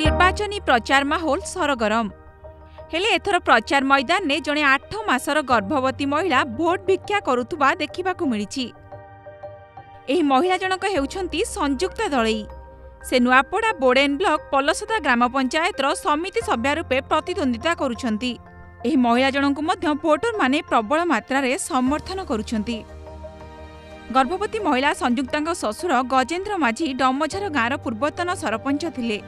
ନିର୍ବାଚନୀ ପ୍ରଚାର ମାହୋଲ ସରଗରମ। ହେଲେ ଏଥର ପ୍ରଚାର ମଇଦାନରେ ଜଣେ ଆଠ ମାସର ଗର୍ଭବତୀ ମହିଳା ଭୋଟ ଭିକ୍ଷା କରୁଥିବା ଦେଖିବାକୁ ମିଳିଛି। ଏହି ମହିଳା ଜଣକ ହେଉଛନ୍ତି ସଂଯୁକ୍ତା ଦଳେଇ। ସେ ନୂଆପଡ଼ା ବୋଡେନ୍ ବ୍ଲକ ପଲସଦା ଗ୍ରାମ ପଞ୍ଚାୟତର ସମିତି ସଭ୍ୟା ରୂପେ ପ୍ରତିଦ୍ୱନ୍ଦିତା କରୁଛନ୍ତି। ଏହି ମହିଳା ଜଣଙ୍କୁ ମଧ୍ୟ ଭୋଟରମାନେ ପ୍ରବଳ ମାତ୍ରାରେ ସମର୍ଥନ କରୁଛନ୍ତି। ଗର୍ଭବତୀ ମହିଳା ସଂଯୁକ୍ତାଙ୍କ ଶ୍ୱଶୁର ଗଜେନ୍ଦ୍ର ମାଝୀ ଡମଝାର ଗାଁର ପୂର୍ବତନ ସରପଞ୍ଚ ଥିଲେ।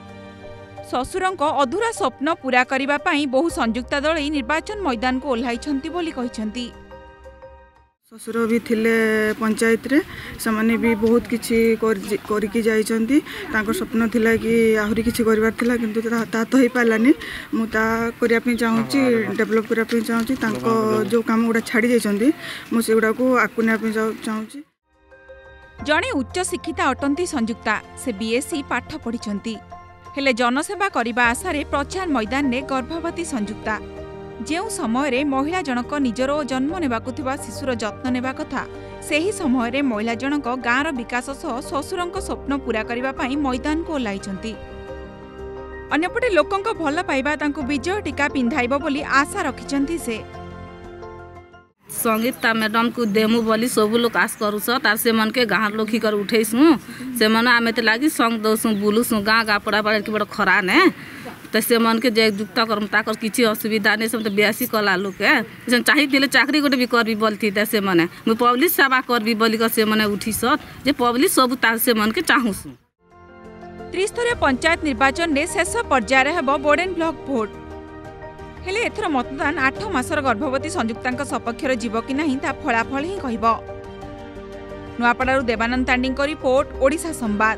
ଶ୍ୱଶୁରଙ୍କ ଅଧୁରା ସ୍ୱପ୍ନ ପୂରା କରିବା ପାଇଁ ବହୁ ସଂଯୁକ୍ତା ଦଳେଇ ନିର୍ବାଚନ ମଇଦାନକୁ ଓହ୍ଲାଇଛନ୍ତି ବୋଲି କହିଛନ୍ତି। ଶ୍ୱଶୁର ବି ଥିଲେ ପଞ୍ଚାୟତରେ ସେମାନେ ବି ବହୁତ କିଛି କରି- କରିକି ଯାଇଛନ୍ତି। ତାଙ୍କ ସ୍ୱପ୍ନ ଥିଲା କି ଆହୁରି କିଛି କରିବାର ଥିଲା କିନ୍ତୁ ତା- ତାହା ତ ହେଇପାରିଲାନି। ମୁଁ ତା କରିବା ପାଇଁ ଚାହୁଁଛି ଡେଭଲପ୍ କରିବା ପାଇଁ ଚାହୁଁଛି ତାଙ୍କ ଯେଉଁ କାମ ଗୁଡ଼ା ଛାଡ଼ି ଯାଇଛନ୍ତି ମୁଁ ସେଗୁଡ଼ାକୁ ଆକୁ ନେବା ପାଇଁ ଚାହୁ- ଚାହୁଁଛି। ଜଣେ ଉଚ୍ଚଶିକ୍ଷିତା ଅଟନ୍ତି ସଂଯୁକ୍ତା ସେ ବିଏସ୍ସି ପାଠ ପଢ଼ିଛନ୍ତି। ହେଲେ ଜନସେବା କରିବା ଆଶାରେ ପ୍ରଚାର ମଇଦାନରେ ଗର୍ଭବତୀ ସଂଯୁକ୍ତା। ଯେଉଁ ସମୟରେ ମହିଳା ଜଣକ ନିଜର ଓ ଜନ୍ମ ନେବାକୁ ଥିବା ଶିଶୁର ଯତ୍ନ ନେବା କଥା ସେହି ସମୟରେ ମହିଳା ଜଣକ ଗାଁର ବିକାଶ ସହ ଶ୍ୱଶୁରଙ୍କ ସ୍ୱପ୍ନ ପୂରା କରିବା ପାଇଁ ମଇଦାନକୁ ଓହ୍ଲାଇଛନ୍ତି। ଅନ୍ୟପଟେ ଲୋକଙ୍କ ଭଲ ପାଇବା ତାଙ୍କୁ ବିଜୟ ଟୀକା ପିନ୍ଧାଇବ ବୋଲି ଆଶା ରଖିଛନ୍ତି ସେ। ସଙ୍ଗୀତା ମ୍ୟାଡ଼ାମ୍କୁ ଦେମୁ ବୋଲି ସବୁ ଲୋକ ଆଶ କରୁଛ ତାର ସେମାନକେ ଗାଁର ଲୋକ ହିକର ଉଠେଇସୁଁ ସେମାନେ ଆମେ ତ ଲାଗି ସଙ୍ଗ ଦଉସୁଁ ବୁଲୁସୁଁ ଗାଁ ଗାଁ ପଡ଼ା ପଡ଼ା କି ବଡ଼ ଖରା ନେ ତ ସେମାନକେ ଯେ ଯୁକ୍ତ କରମ ତାଙ୍କର କିଛି ଅସୁବିଧା ନେଇ ସେମାନେ ବେଆସି କଲା ଲୋକେ ସେ ଚାହିଁଥିଲେ ଚାକିରି ଗୋଟେ ବି କରବି ବୋଲିଥିଲେ ସେମାନେ ମୁଁ ପବ୍ଲିକ ସେବା କରବି ବୋଲିକରି ସେମାନେ ଉଠିସ ଯେ ପବ୍ଲିକ ସବୁ ତା ସେମାନକେ ଚାହୁଁସୁଁ ତ୍ରିସ୍ତରୀୟ ପଞ୍ଚାୟତ ନିର୍ବାଚନରେ ଶେଷ ପର୍ଯ୍ୟାୟରେ ହେବ ବୋଡେନ୍ ବ୍ଲକ ଭୋଟ। ହେଲେ ଏଥର ମତଦାନ ଆଠ ମାସର ଗର୍ଭବତୀ ସଂଯୁକ୍ତାଙ୍କ ସପକ୍ଷରେ ଯିବ କି ନାହିଁ ତା ଫଳାଫଳ ହିଁ କହିବ। ନୂଆପଡ଼ାରୁ ଦେବାନନ୍ଦ ତାଣ୍ଡିଙ୍କ ରିପୋର୍ଟ ଓଡ଼ିଶା ସମ୍ବାଦ।